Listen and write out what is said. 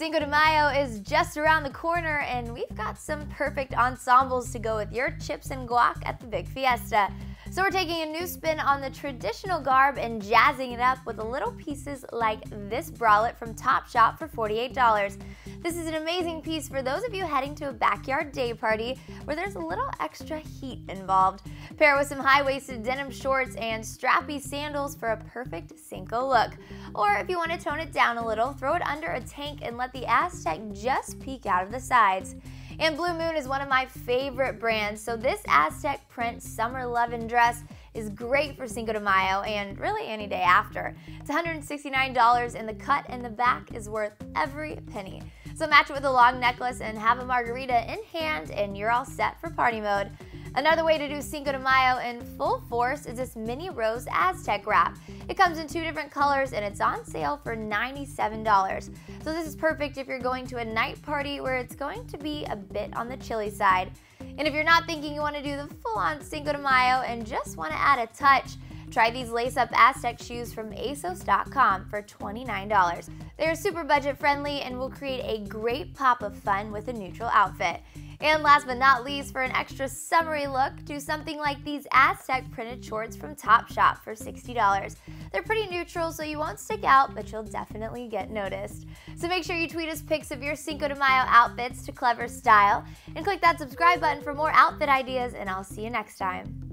Cinco de Mayo is just around the corner, and we've got some perfect ensembles to go with your chips and guac at the big fiesta. So we're taking a new spin on the traditional garb and jazzing it up with little pieces like this bralette from Topshop for $48. This is an amazing piece for those of you heading to a backyard day party where there's a little extra heat involved. Pair with some high-waisted denim shorts and strappy sandals for a perfect Cinco look. Or if you want to tone it down a little, throw it under a tank and let the Aztec just peek out of the sides. And Blu Moon is one of my favorite brands, so this Aztec print summer lovin' dress is great for Cinco de Mayo and really any day after. It's $169 and the cut in the back is worth every penny. So match it with a long necklace and have a margarita in hand and you're all set for party mode. Another way to do Cinco de Mayo in full force is this Minni Rose Aztec wrap. It comes in two different colors and it's on sale for $97. So this is perfect if you're going to a night party where it's going to be a bit on the chilly side. And if you're not thinking you want to do the full-on Cinco de Mayo and just want to add a touch, Try these lace-up Aztec shoes from ASOS.com for $29. They're super budget friendly and will create a great pop of fun with a neutral outfit. And last but not least, for an extra summery look, do something like these Aztec printed shorts from Topshop for $60. They're pretty neutral, so you won't stick out, but you'll definitely get noticed. So make sure you tweet us pics of your Cinco de Mayo outfits to Clevver Style, and click that subscribe button for more outfit ideas, and I'll see you next time.